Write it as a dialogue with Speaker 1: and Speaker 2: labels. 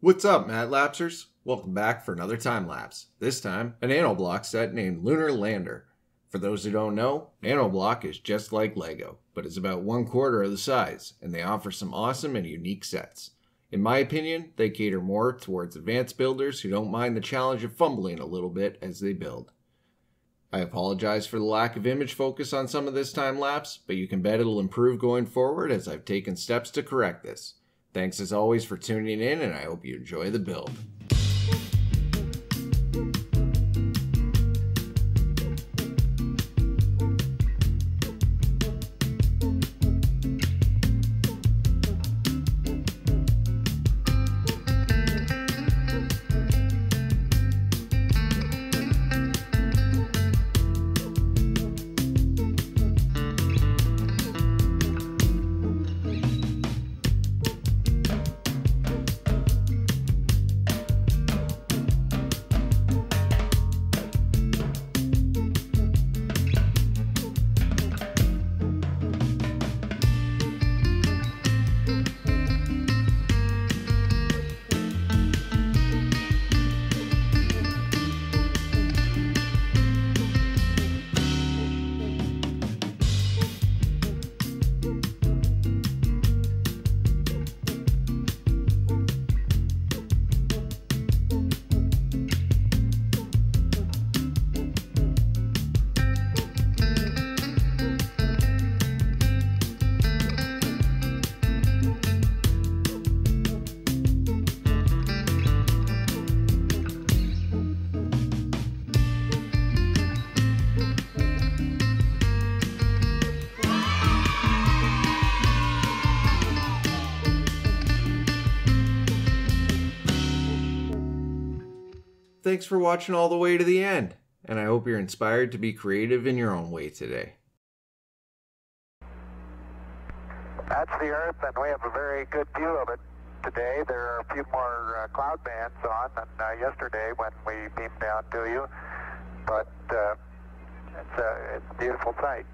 Speaker 1: What's up, MattLapsers? Welcome back for another time lapse. This time, a nanoblock set named Lunar Lander. For those who don't know, nanoblock is just like Lego, but it's about one quarter of the size, and they offer some awesome and unique sets. In my opinion, they cater more towards advanced builders who don't mind the challenge of fumbling a little bit as they build. I apologize for the lack of image focus on some of this time lapse, but you can bet it'll improve going forward as I've taken steps to correct this. Thanks as always for tuning in, and I hope you enjoy the build. Thanks for watching all the way to the end, and I hope you're inspired to be creative in your own way today.
Speaker 2: That's the Earth, and we have a very good view of it today. There are a few more uh, cloud bands on than uh, yesterday when we beamed down to you, but uh, it's, a, it's a beautiful sight.